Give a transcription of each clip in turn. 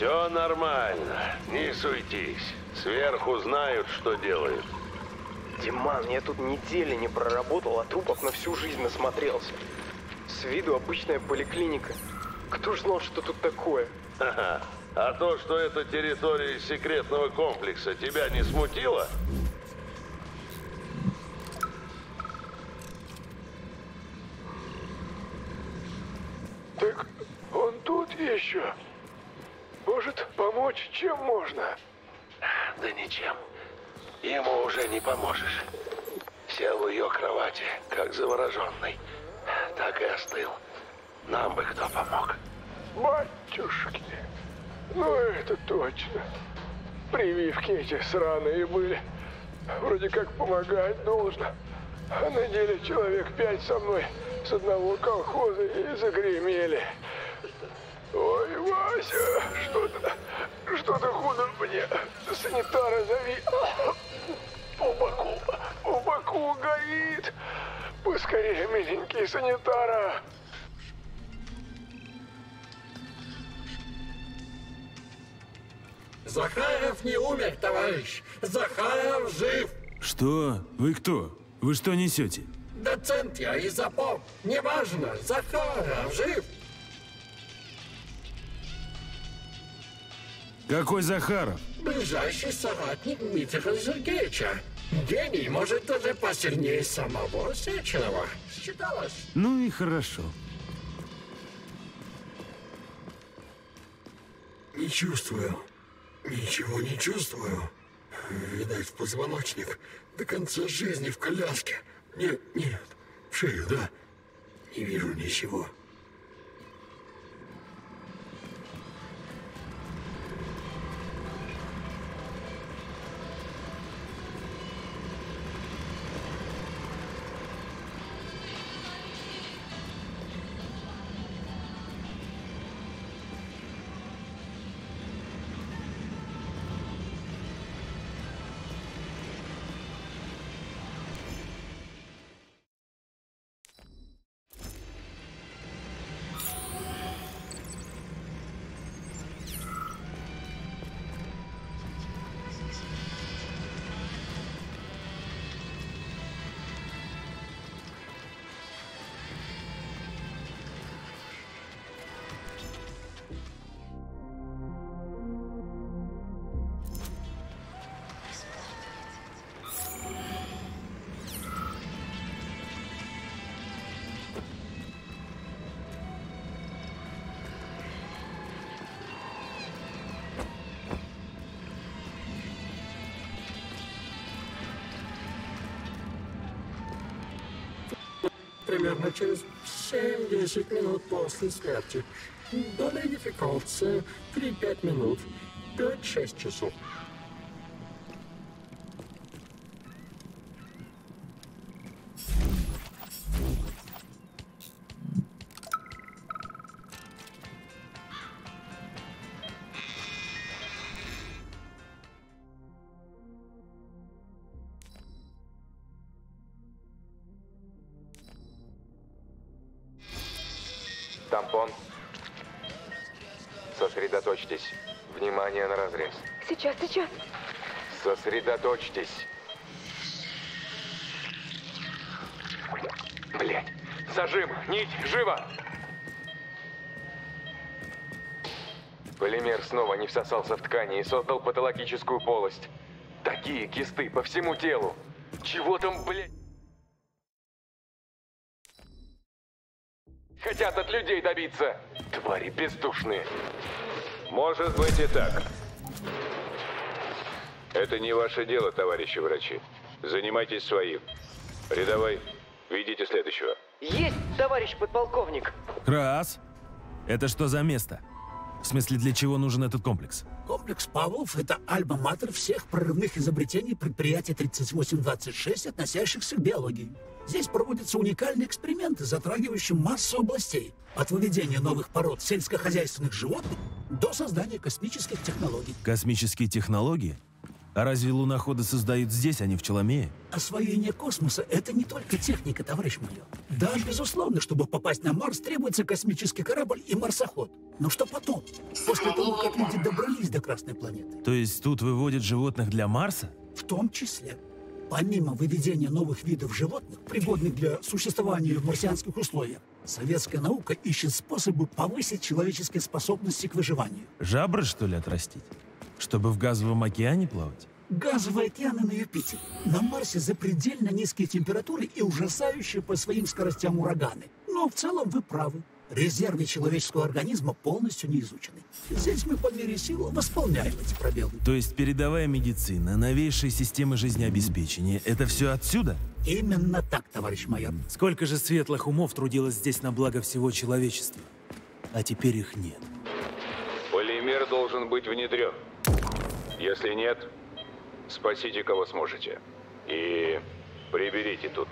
Все нормально, не суетись. Сверху знают, что делают. Диман, я тут недели не проработал, а трупов на всю жизнь насмотрелся. С виду обычная поликлиника. Кто ж знал, что тут такое? Ха-ха. А то, что это территория секретного комплекса, тебя не смутило? Так он тут еще. Может, помочь чем можно? Да ничем. Ему уже не поможешь. Сел у ее кровати, как завороженный. Так и остыл. Нам бы кто помог. Батюшки, ну это точно. Прививки эти сраные были. Вроде как помогать должно. А на деле человек пять со мной с одного колхоза и загремели. Ой, Вася, что-то, что-то худо мне. Санитара зови. В боку, в боку горит. Поскорее, миленький, санитара. Захаров не умер, товарищ. Захаров жив. Что? Вы кто? Вы что несете? Доцент я и запом. Неважно, Захаров жив. Какой Захаров? Ближайший соратник Дмитрия Сергеевича. Гений, может, даже посильнее самого Сеченова. Считалось? Ну и хорошо. Не чувствую. Ничего не чувствую. Видать, в позвоночник. До конца жизни в коляске. Нет, нет. В шею, да? Не вижу ничего. Примерно через 7-10 минут после смерти. Доля идентификация 3-5 минут, 5-6 часов. Тампон. Сосредоточьтесь. Внимание на разрез. Сейчас, сейчас. Сосредоточьтесь. Блять. Зажим. Нить. Живо. Полимер снова не всосался в ткани и создал патологическую полость. Такие кисты по всему телу. Чего там, блядь? Людей добиться. Твари бездушные. Может быть и так. Это не ваше дело, товарищи врачи. Занимайтесь своим. Рядовой, видите следующего. Есть, товарищ подполковник. Раз. Это что за место? В смысле, для чего нужен этот комплекс? Комплекс Павлов – это альма-матер всех прорывных изобретений предприятия 3826, относящихся к биологии. Здесь проводятся уникальные эксперименты, затрагивающие массу областей. От выведения новых пород сельскохозяйственных животных до создания космических технологий. Космические технологии? А разве луноходы создают здесь, а не в Челомее? Освоение космоса — это не только техника, товарищ майор. Да, безусловно, чтобы попасть на Марс, требуется космический корабль и марсоход. Но что потом? После того, как люди добрались до Красной планеты? То есть тут выводят животных для Марса? В том числе. Помимо выведения новых видов животных, пригодных для существования в марсианских условиях, советская наука ищет способы повысить человеческие способности к выживанию. Жабры, что ли, отрастить? Чтобы в газовом океане плавать? Газовые океаны на Юпитере. На Марсе запредельно низкие температуры и ужасающие по своим скоростям ураганы. Но в целом вы правы. Резервы человеческого организма полностью не изучены. Здесь мы по мере сил восполняем эти пробелы. То есть передовая медицина, новейшие системы жизнеобеспечения — это все отсюда? Именно так, товарищ майор. Сколько же светлых умов трудилось здесь на благо всего человечества. А теперь их нет. Полимер должен быть внедрен. Если нет, спасите кого сможете. И приберите тут.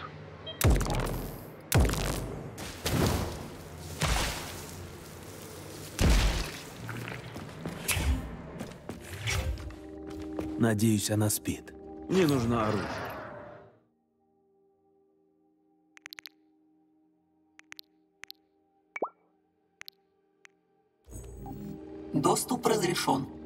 Надеюсь, она спит. Мне нужно оружие. Доступ разрешен.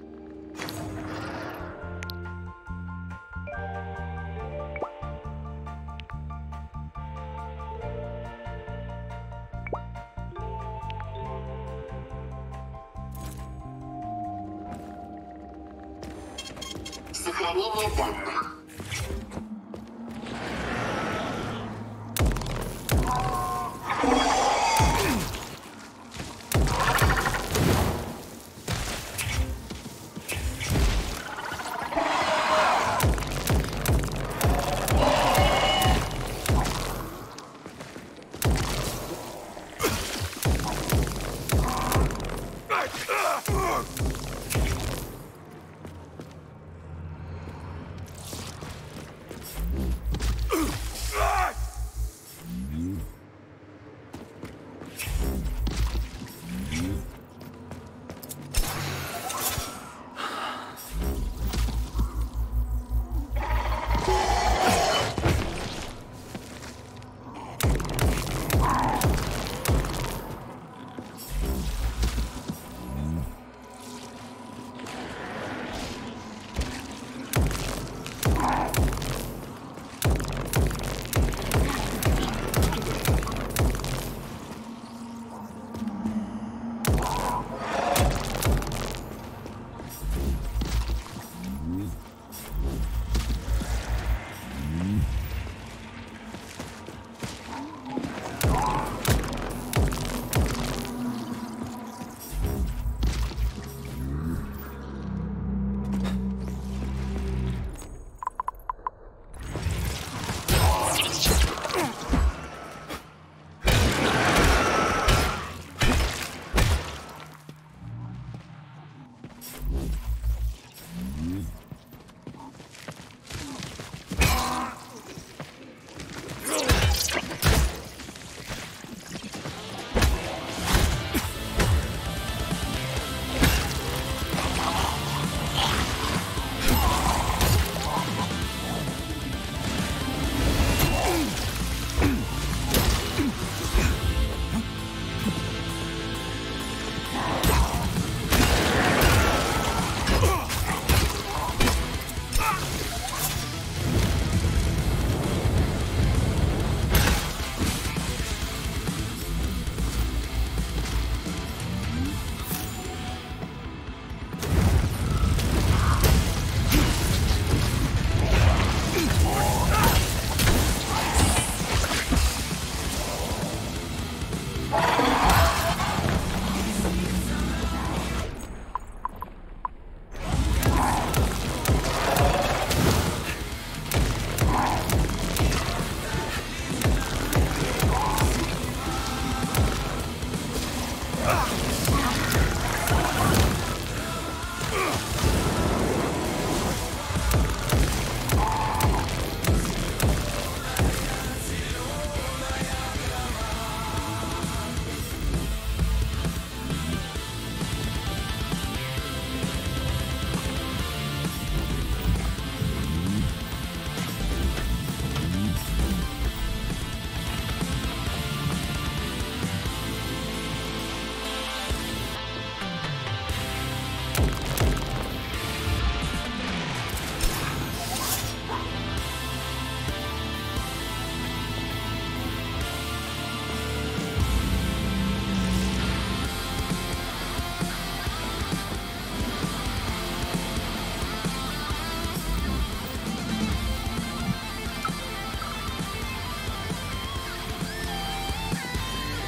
Сохранение данных.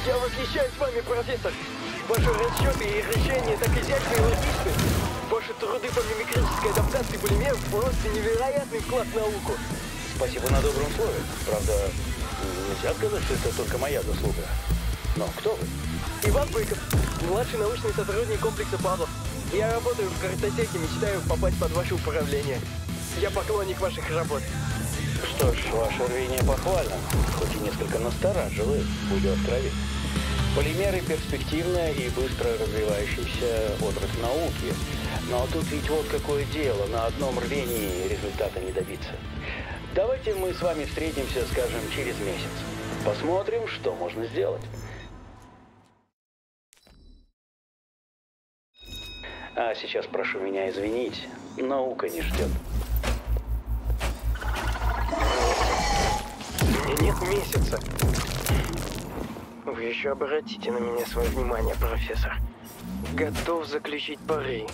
Восхищаюсь вами, профессор. Ваши расчеты и решения так изящны и логичны. Ваши труды по мимикрической адаптации полимеров просто невероятный вклад в науку. Спасибо на добром слове. Правда, нельзя сказать, что это только моя заслуга. Но кто вы? Иван Быков, младший научный сотрудник комплекса Павлов. Я работаю в картотеке, мечтаю попасть под ваше управление. Я поклонник ваших работ. Что ж, ваше рвение похвально, хоть и несколько настораживает, буду откровен. Полимеры – перспективная и быстро развивающаяся отрасль науки. Но тут ведь вот какое дело, на одном рвении результата не добиться. Давайте мы с вами встретимся, скажем, через месяц. Посмотрим, что можно сделать. А сейчас прошу меня извинить, наука не ждет. Меня нет месяца. Вы еще обратите на меня свое внимание, профессор. Готов заключить пари.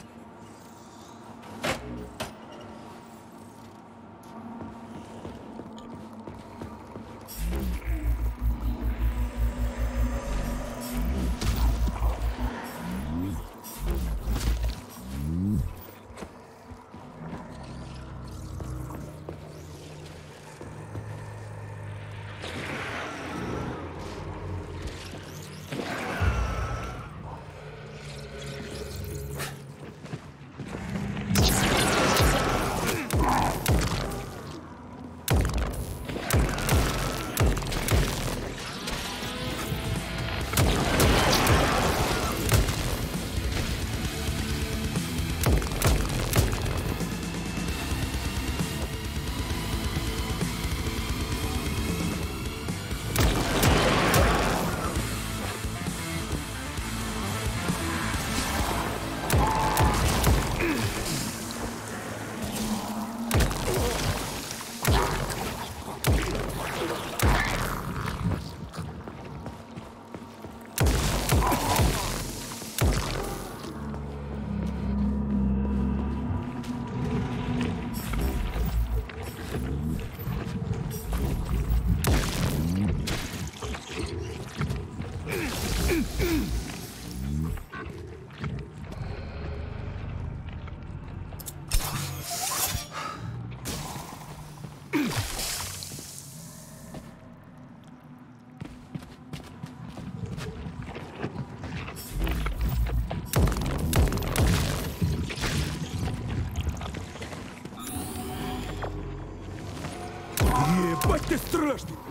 Ты страшный!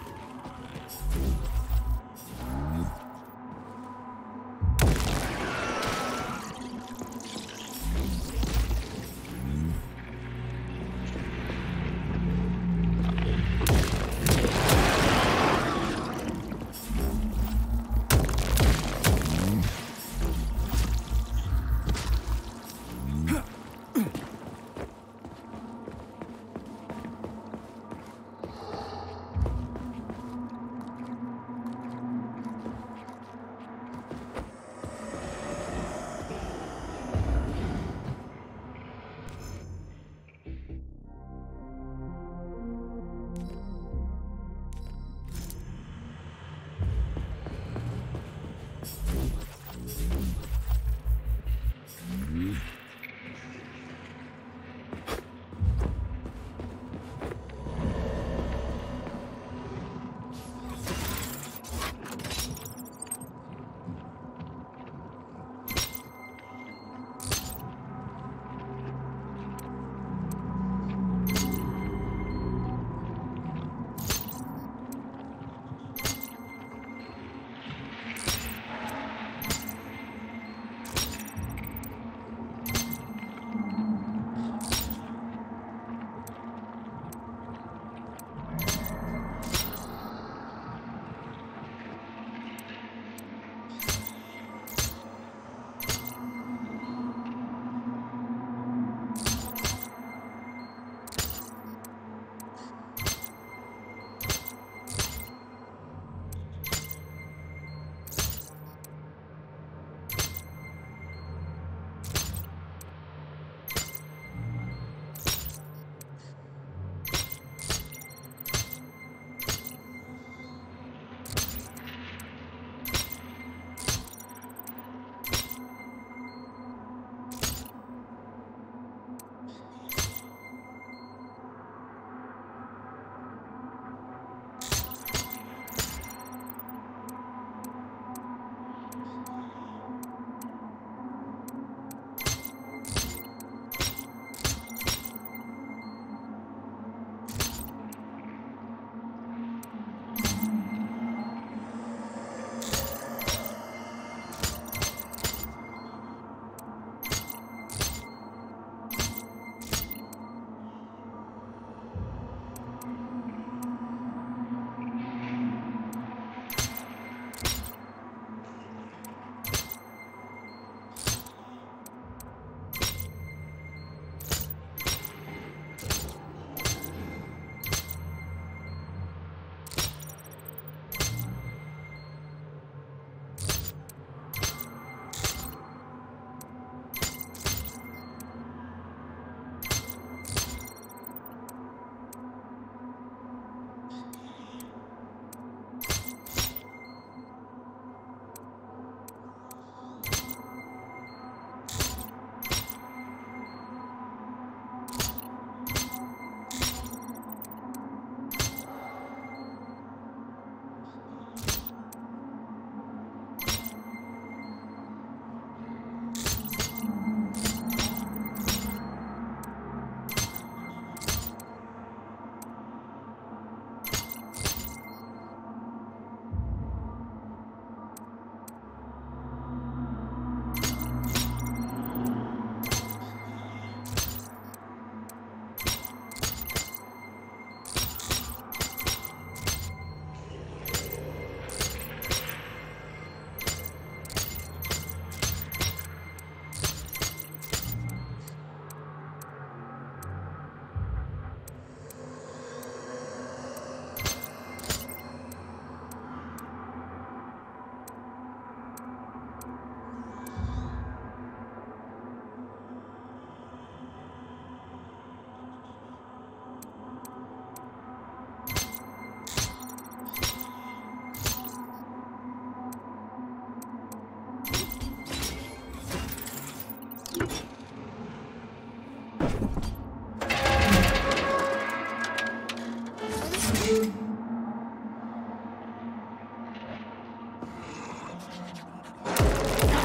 Thanks.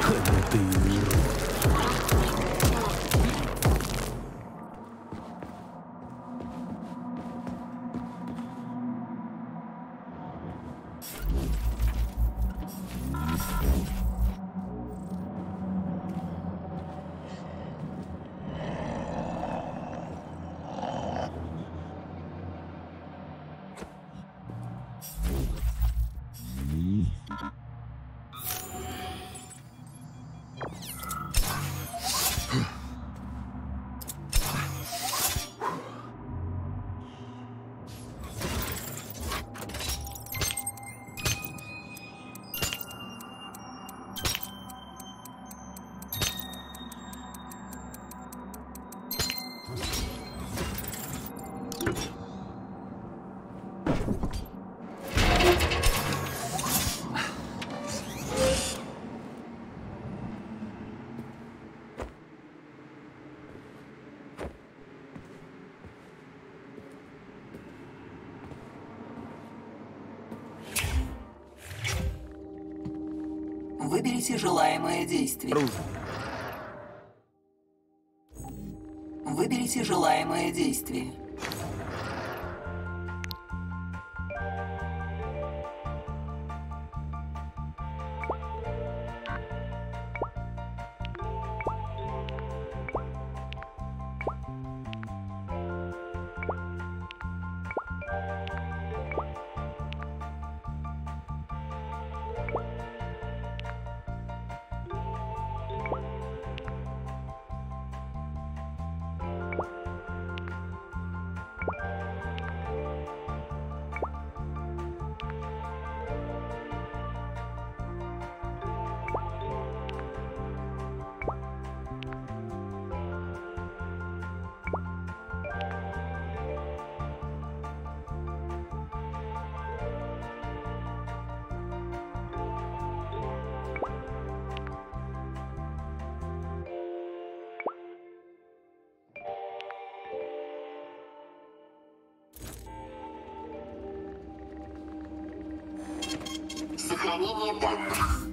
Couldn't be Выберите желаемое действие. Выберите желаемое действие. Сохранение данных.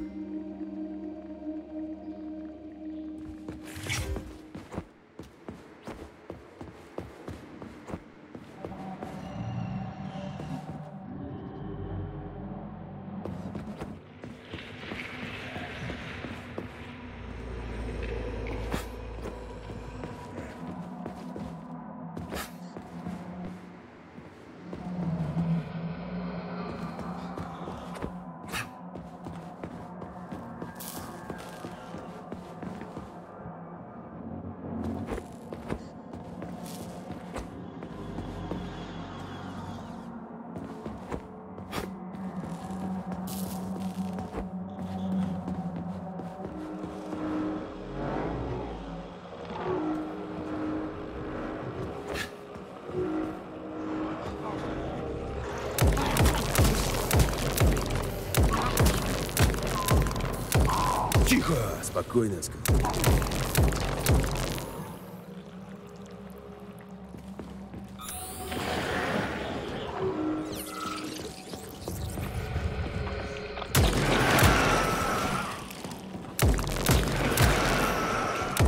Спокойно, сказал.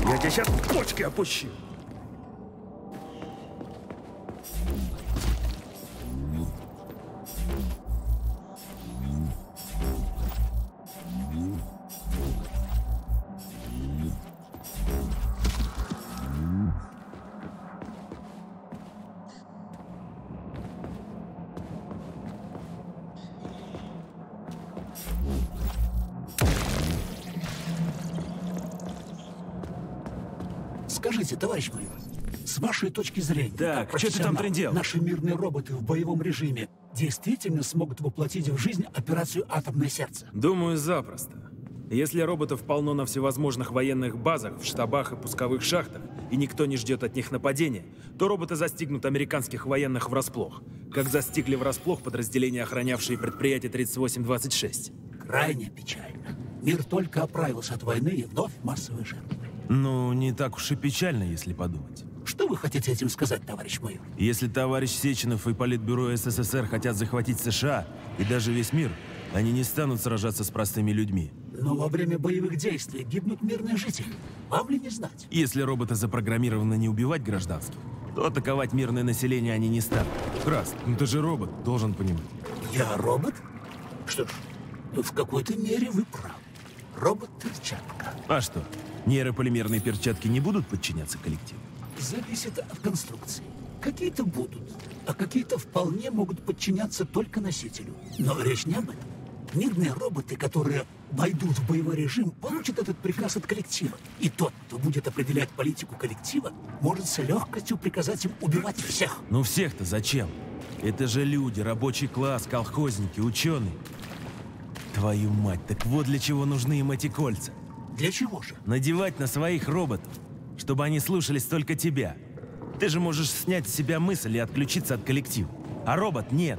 Я тебя сейчас почки опущу. Вашей точки зрения, Так, как что ты там трындел? Наши мирные роботы в боевом режиме действительно смогут воплотить в жизнь операцию «Атомное сердце». Думаю, запросто. Если роботов полно на всевозможных военных базах, в штабах и пусковых шахтах, и никто не ждет от них нападения, то роботы застигнут американских военных врасплох, как застигли врасплох подразделения, охранявшие предприятие 3826. Крайне печально. Мир только оправился от войны и вновь массовые жертвы. Ну, не так уж и печально, если подумать. Вы хотите этим сказать, товарищ майор? Если товарищ Сеченов и Политбюро СССР хотят захватить США и даже весь мир, они не станут сражаться с простыми людьми. Но во время боевых действий гибнут мирные жители. Вам ли не знать? Если роботы запрограммированы не убивать гражданских, то атаковать мирное население они не станут. Крас, ну ты же робот, должен понимать. Я робот? Что ж, в какой-то мере вы правы. Робот-перчатка. А что, нейрополимерные перчатки не будут подчиняться коллективу? Зависит от конструкции. Какие-то будут, а какие-то вполне могут подчиняться только носителю. Но речь не об этом. Мирные роботы, которые войдут в боевой режим, получат этот приказ от коллектива. И тот, кто будет определять политику коллектива, может с легкостью приказать им убивать всех. Ну всех-то зачем? Это же люди, рабочий класс, колхозники, ученые. Твою мать, так вот для чего нужны им эти кольца. Для чего же? Надевать на своих роботов, чтобы они слушались только тебя. Ты же можешь снять с себя мысль и отключиться от коллектива. А робот нет.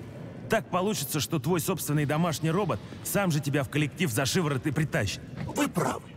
Так получится, что твой собственный домашний робот сам же тебя в коллектив за шиворот и притащит. Вы правы.